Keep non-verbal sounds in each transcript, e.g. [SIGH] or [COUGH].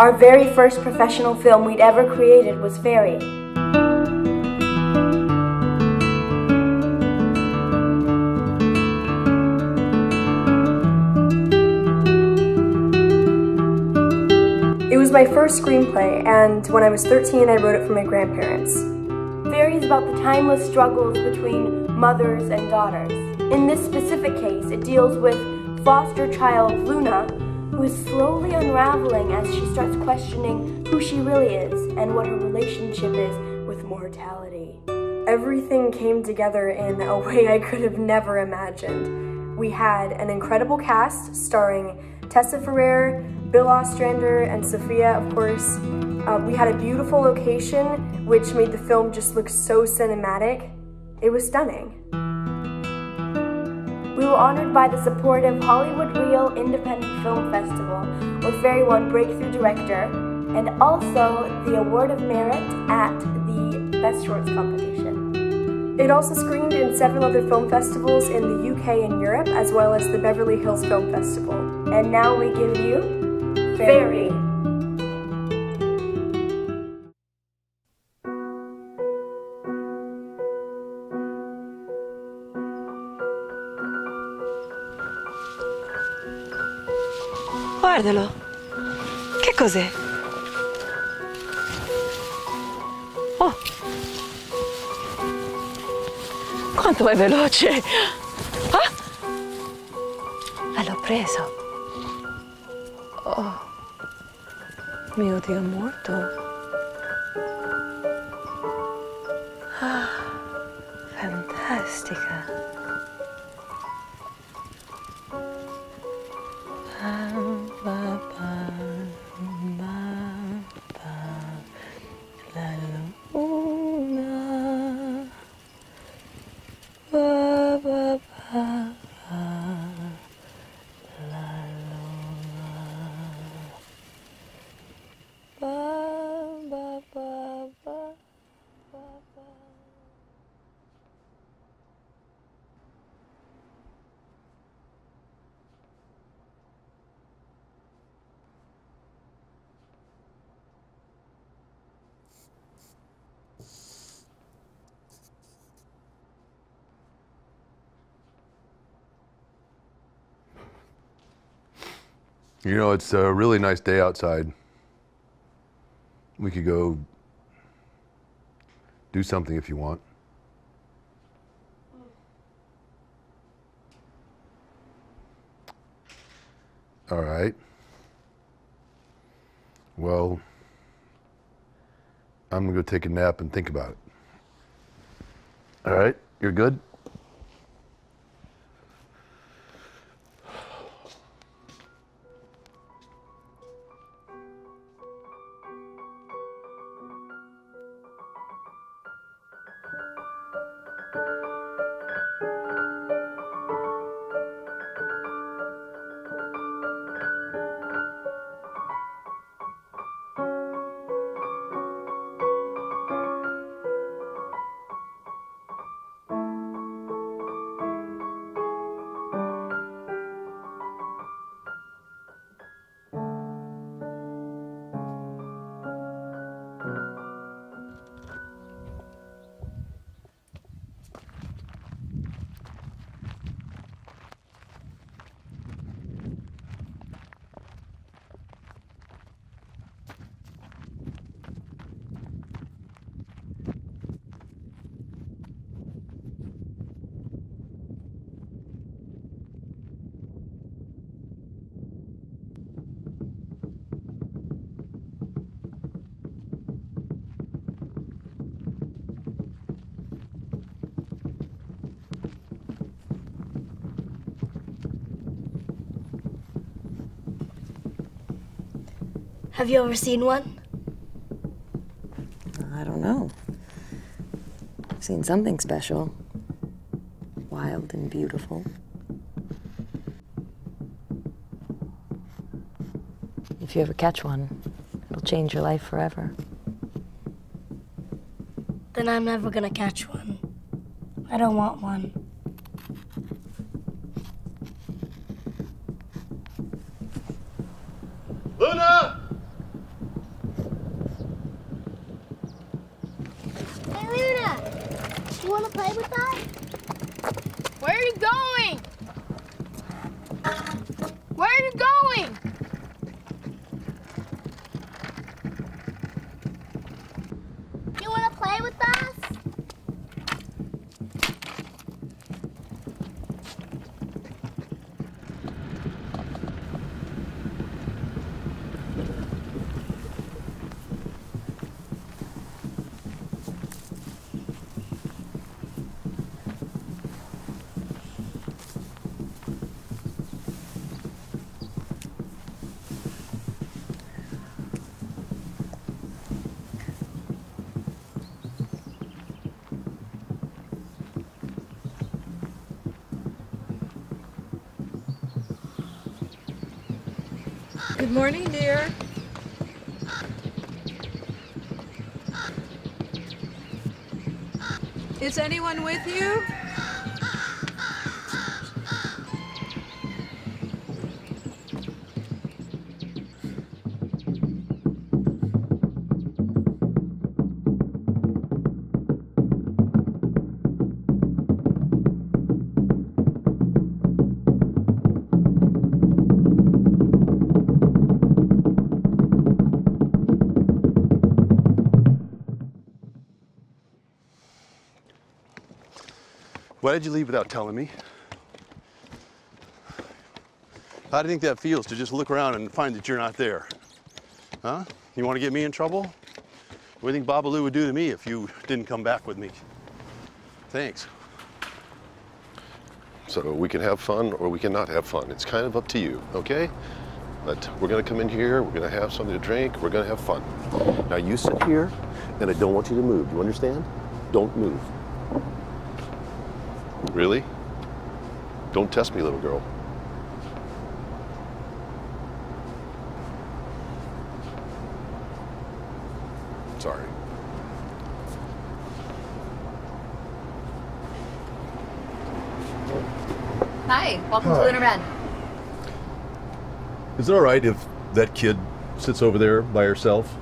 Our very first professional film we'd ever created was Faery. It was my first screenplay, and when I was 13, I wrote it for my grandparents. Faery is about the timeless struggles between mothers and daughters. In this specific case, it deals with foster child Luna, who is slowly unraveling as she starts questioning who she really is and what her relationship is with mortality. Everything came together in a [LAUGHS] way I could have never imagined. We had an incredible cast starring Tessa Ferrer, Bill Ostrander, and Sofia, of course. Uh, we had a beautiful location, which made the film just look so cinematic. It was stunning. We were honored by the supportive Hollywood Reel Independent Film Festival with Faery One Breakthrough Director and also the Award of Merit at the Best Shorts competition. It also screened in several other film festivals in the UK and Europe, as well as the Beverly Hills Film Festival. And now we give you Faery. Guardalo. Che cos'è? Oh. Quanto è veloce. Ah! Ah, l'ho preso. Oh. Mio Dio, è morto. Ah, fantastica. You know, it's a really nice day outside. We could go do something if you want. All right. Well, I'm gonna go take a nap and think about it. All right, you're good? Have you ever seen one? I don't know. I've seen something special. Wild and beautiful. If you ever catch one, it'll change your life forever. Then I'm never gonna catch one. I don't want one. Luna! You want to play with us? Where are you going? Where are you going? You want to play with us? Good morning, dear. Is anyone with you? Why did you leave without telling me? How do you think that feels to just look around and find that you're not there? Huh? You want to get me in trouble? What do you think Babalu would do to me if you didn't come back with me? Thanks. So we can have fun or we can not have fun. It's kind of up to you, okay? But we're gonna come in here, we're gonna have something to drink, we're gonna have fun. Now you sit here, and I don't want you to move. You understand? Don't move. Really? Don't test me, little girl. Sorry. Hi, welcome to Lunar Red. Is it all right if that kid sits over there by herself?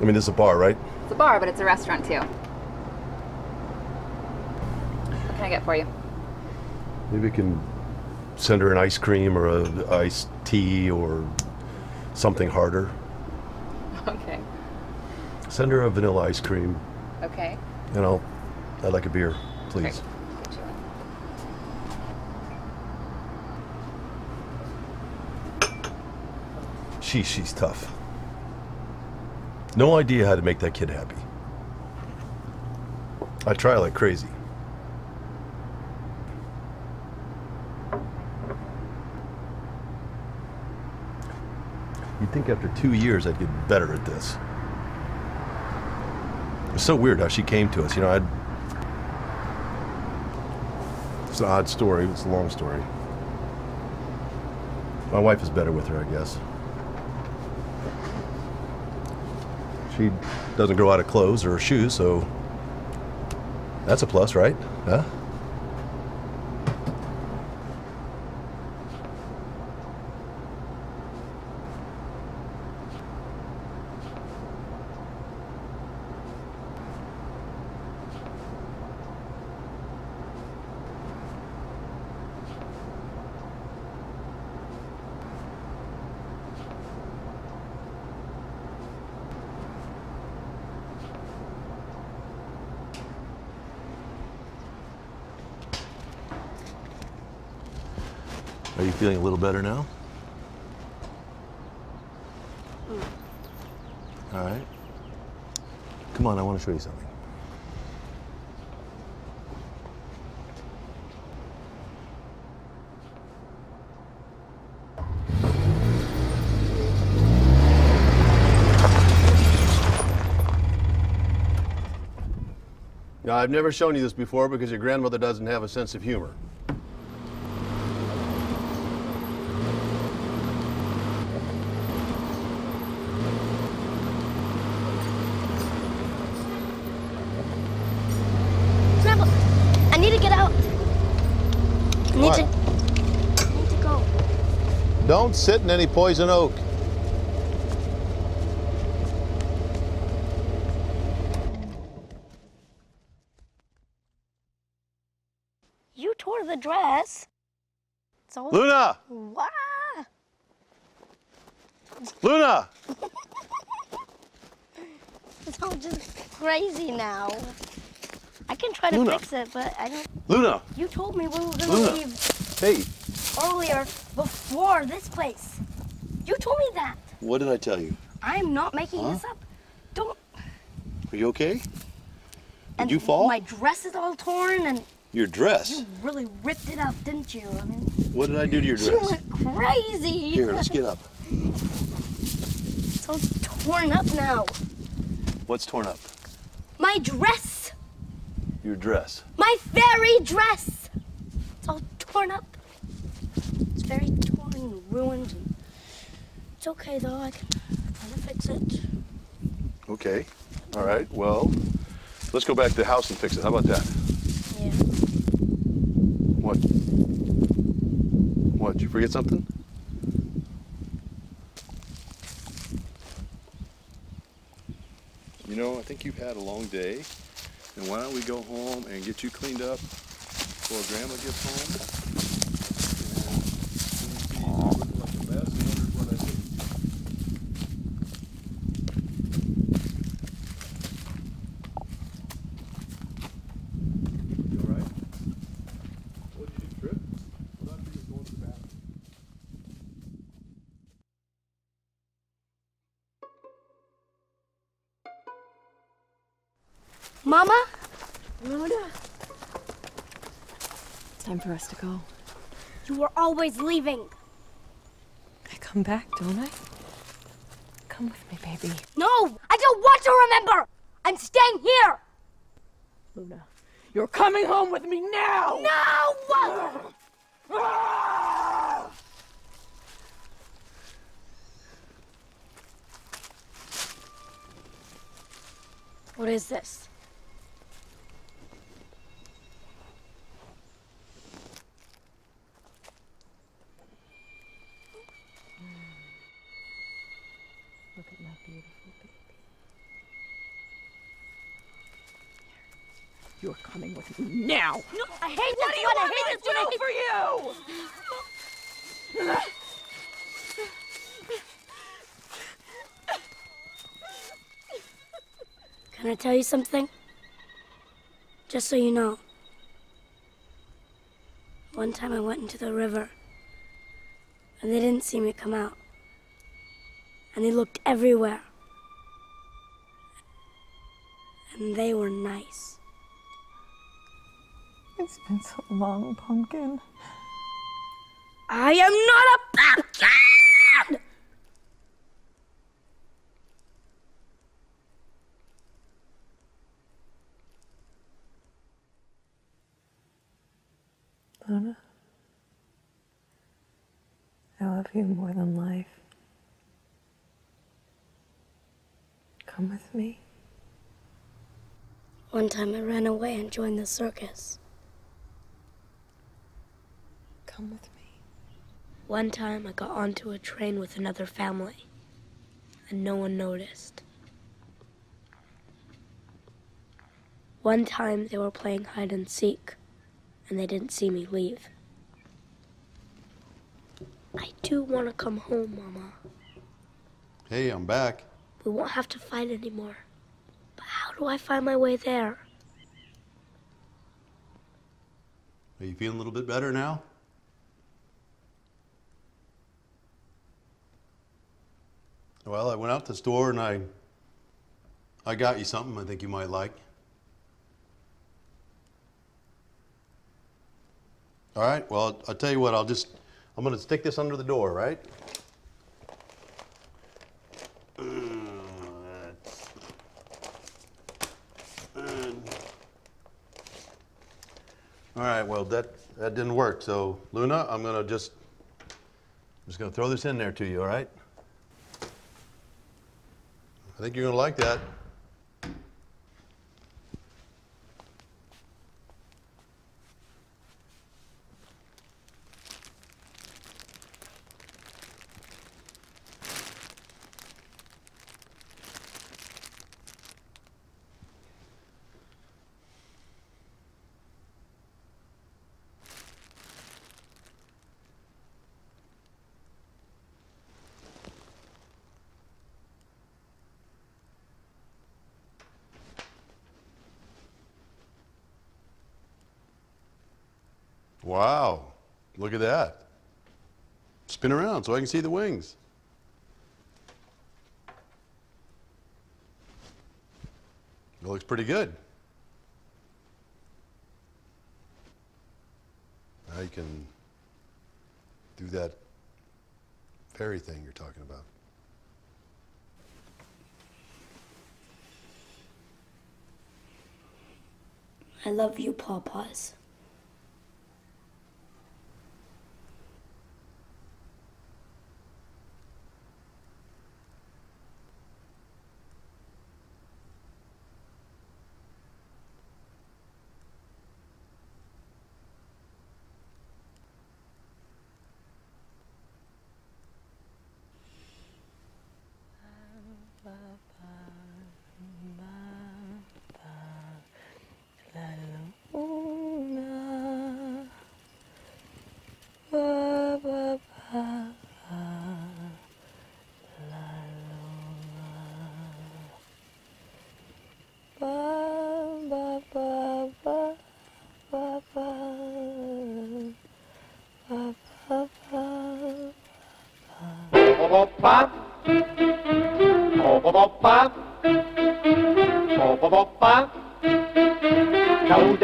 I mean, this is a bar, right? It's a bar, but it's a restaurant too. Can I get for you? Maybe we can send her an ice cream or a iced tea or something harder. [LAUGHS] Okay. Send her a vanilla ice cream, Okay. and I'll, I'd like a beer, please. Great. Get you one. She, she's tough. No idea how to make that kid happy. I try like crazy. You'd think after two years I'd get better at this. It's so weird how she came to us. You know, I'd. It's an odd story. It's a long story. My wife is better with her, I guess. She doesn't grow out of clothes or shoes, so that's a plus, right? Huh? You feeling a little better now? Hmm. All right. Come on, I want to show you something. Now, I've never shown you this before because your grandmother doesn't have a sense of humor. Grandpa, I need to get out. I need to. I need to go. Don't sit in any poison oak. You tore the dress. So Luna! Wow. Luna! [LAUGHS] It's all just crazy now. I can try to Luna. fix it, but I don't. Luna! You told me we were gonna Luna. leave Hey, earlier before this place. You told me that. what did I tell you? I'm not making Huh? this up. Don't. Are you okay? Did and you fall? My dress is all torn, and Your dress? you really ripped it up, didn't you? I mean, What did I do to your dress? you went crazy. Here, let's get up. It's all torn up now. What's torn up? My dress. Your dress. My very dress. It's all torn up. It's very torn and ruined. And it's okay though. I can try to fix it. Okay. All right. Well, let's go back to the house and fix it. How about that? Yeah. What? What? Did you forget something? You know, I think you've had a long day. And why don't we go home and get you cleaned up before Grandma gets home? Mama? Luna. Time for us to go. You were always leaving. I come back, don't I? Come with me, baby. No! I don't want to remember! I'm staying here! Luna, you're coming home with me now! No! What is this? Look at my beautiful baby. You're coming with me now! No, I hate What do you want I hate me this do for you? Can I tell you something? Just so you know. One time I went into the river, and they didn't see me come out. And they looked everywhere. And they were nice. It's been so long, Pumpkin. I am not a pumpkin! Luna. I love you more than life. Come with me. One time I ran away and joined the circus. Come with me. One time I got onto a train with another family, and no one noticed. One time they were playing hide and seek, and they didn't see me leave. I do want to come home, Mama. Hey, I'm back. We won't have to fight anymore. But how do I find my way there? Are you feeling a little bit better now? Well, I went out to the store and I I got you something I think you might like. All right, well, I'll tell you what, I'll just, I'm gonna stick this under the door, right? All right, well, that, that didn't work, so Luna, I'm gonna just, I'm just gonna throw this in there to you, all right? I think you're gonna like that. Wow, look at that. Spin around so I can see the wings. It looks pretty good. Now you can do that fairy thing you're talking about. I love you, Pawpaws. poppa, poppa poppa, poppa poppa, dau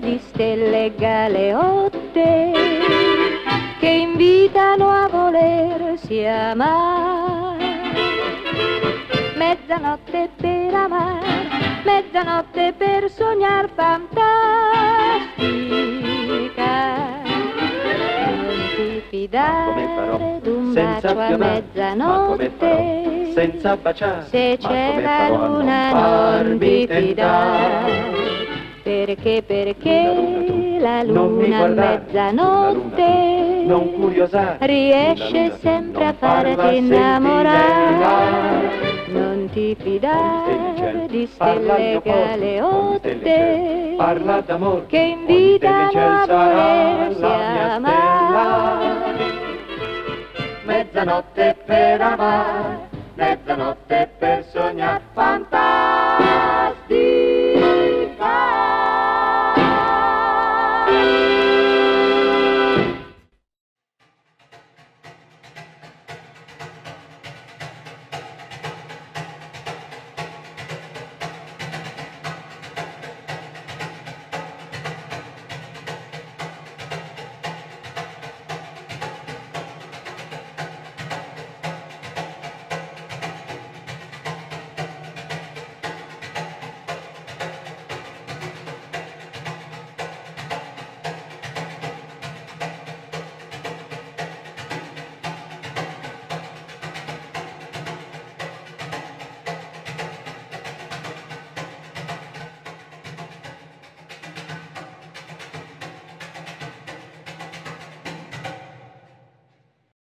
di stelle galeotte che invitano a volersi amare. Mezzanotte per amare, mezzanotte per sognar fantastica. Fidare d'un bacio a mezzanotte senza baciare. se c'è la luna non ti fidare, perché perché la mi luna a mezzanotte Non curiosare. riesce sempre a farti innamorare. Non ti fidare di stelle galeotte Parla d'amore. che invitano a volersi amare. Mezzanotte per amare, mezzanotte per sognare.